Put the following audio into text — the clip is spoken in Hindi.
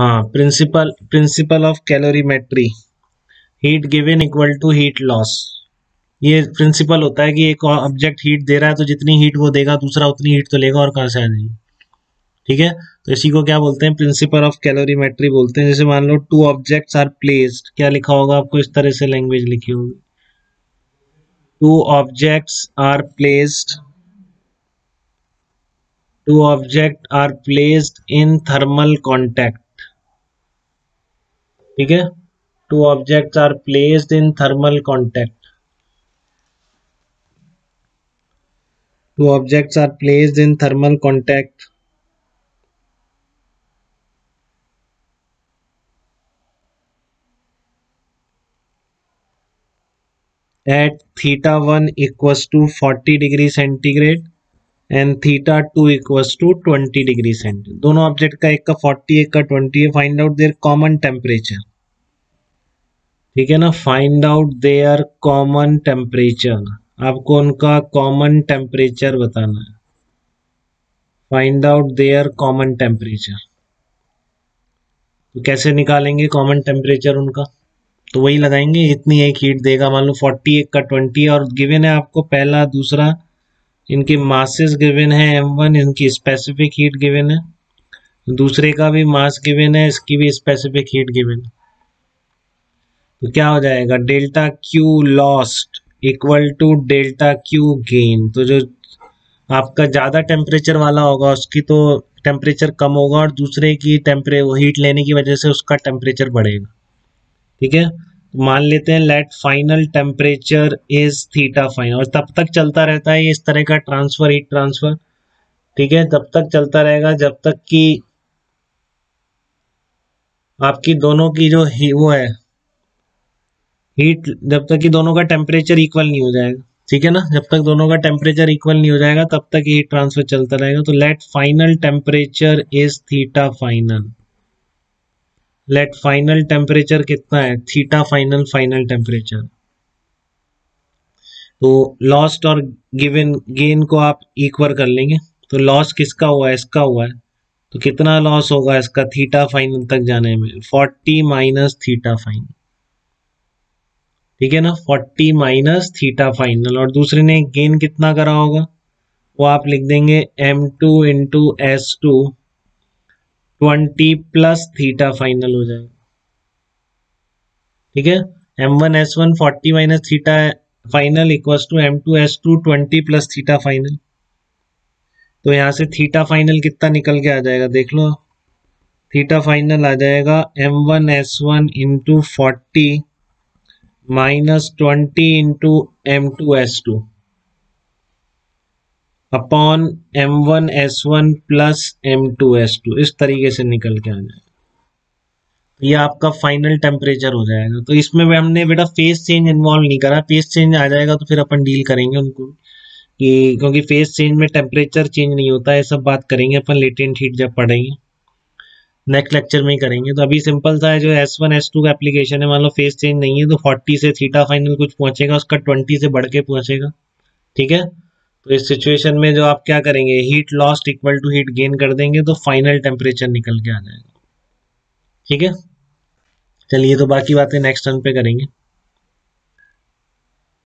हाँ principle principle of calorimetry heat given equal to heat loss ये प्रिंसिपल होता है कि एक ऑब्जेक्ट हीट दे रहा है तो जितनी हीट वो देगा, दूसरा उतनी हीट तो लेगा और कहाँ से आ जाएगी ठीक है? तो इसी को क्या बोलते हैं? प्रिंसिपल ऑफ़ कैलोरीमेट्री बोलते हैं। जैसे मान लो टू ऑब्जेक्ट्स आर प्लेस्ड क्या लिखा होगा आपको? इस तरह से लैंग्वेज लिखी होगी। Two objects are placed two object are placed in thermal contact ठीक है two objects are placed in thermal contact two objects are placed in thermal contact at theta 1 equals to 40 degree centigrade and theta two equals to twenty degree cent दोनों ऑब्जेक्ट का एक का फोर्टी एक का ट्वेंटी है find out their common temperature ठीक है ना? Find out their common temperature आपको उनका कॉमन टेम्परेचर बताना है। Find out their common temperature तो कैसे निकालेंगे कॉमन टेम्परेचर उनका? तो वही लगाएँगे इतनी एक हीट देगा। मान लो फोर्टी एक का ट्वेंटी और गिवन है आपको, पहला, दूसरा, इनके मासेस गिवन है एम वन इनकी स्पेसिफिक हीट गिवन है। दूसरे का भी मास गिवन है, इसकी भी स्पेसिफिक हीट गिवन है। तो क्या हो जाएगा? Delta Q lost equal to delta Q gain तो जो आपका ज़्यादा टेम्परेचर वाला होगा, उसकी तो टेम्परेचर कम होगा और दूसरे की टेम्परे हीट लेने की वजह से उसका टेम्परेचर बढ़ेगा। ठीक है? तो मान लेते हैं let final temperature is theta fine और तब तक चलता रहता है इस तरह का ट्रांसफ़र हीट ट्रांसफ़र ठीक है? तब तक चलता रहेगा जब तक कि आपकी दोनों की जो ही वो है हीट जब तक कि दोनों का टेम्परेचर इक्वल नहीं हो जाएगा। ठीक है ना? जब तक दोनों का टेम्परेचर इक्वल नहीं हो जाएगा, तब तक हीट ट्रांसफ़र चलता रहेगा। तो let final temperature is theta final let final temperature कितना है? थीटा फाइनल फाइनल टेम्परेचर तो लॉस्ट और गिवन गेन को आप इक्वल कर लेंगे। तो लॉस किसका हुआ है? इसका हुआ है। तो कितना लॉस होगा इसका? थीटा फाइनल तक जाने में। फोर्टी माइनस थीटा फाइनल ठीक है ना? फोर्टी माइनस थीटा फाइनल और दूसरे ने गेन कितना करा होगा? वो आप लिख देंगे M two into S two twenty plus theta final हो जाएगा। ठीक है? M one S one forty minus theta final equals to M two S two twenty plus theta final तो यहाँ से थीटा फाइनल कितना निकल के आ जाएगा? देख लो थीटा फाइनल आ जाएगा M one S one into forty minus twenty into M two S two upon M one S one plus M two S two इस तरीके से निकल के आ जाएगा। तो ये आपका फाइनल टेम्परेचर हो जाएगा। तो इसमें हमने बेटा फेस चेंज इन्वॉल्व नहीं करा। फेस चेंज आ जाएगा तो फिर अपन डील करेंगे उनको। कि क्योंकि फेस चेंज में टेम्परेचर चेंज नहीं होता है सब बात करेंगे। अपन लेटेंट हीट जब पढ़ेंगे। नेक्स्ट लेक्चर में ही करेंगे। तो अभी सिंपल सा है, जो एस वन एस टू का एप्लीकेशन है, मान लो फेस चेंज नहीं है तो फोर्टी से थीटा फाइनल कुछ पहुंचेगा, उसका ट्वेंटी से बढ़ के पहुंचेगा। ठीक है? तो इस सिचुएशन में जो आप क्या करेंगे heat lost equal to heat gain कर देंगे तो फाइनल टेम्परेचर निकल के आ जाएगा। ठीक है? चलिए तो बाकी बातें नेक्स्ट टर्न पे करेंगे।